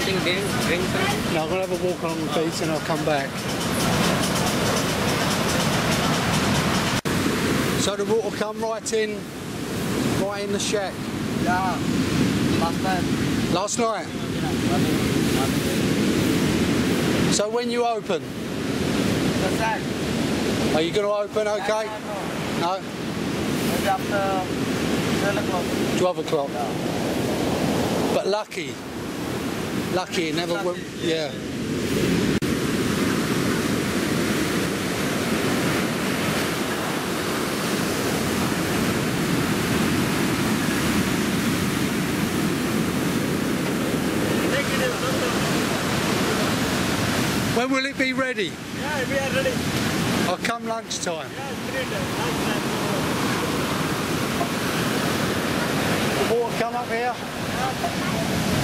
something, drink, drink something. No, I'm going to have a walk along the beach and I'll come back. So the water come right in, right in the shack. Yeah. Last time. Last night. So when you open, The sack. are you going to open okay? No? Maybe after 12 o'clock. 12 o'clock. But lucky. Lucky, never Lucky. Yeah. When will it be ready? Yeah, we are ready. I'll come lunchtime. Yeah, The water come up here. Is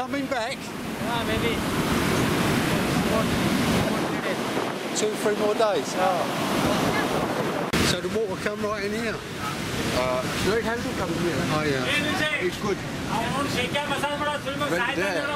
coming back? Yeah, maybe. Two, three more days? So the water come right in here? Uh, so it has to come here. Oh yeah. It's good. When When there,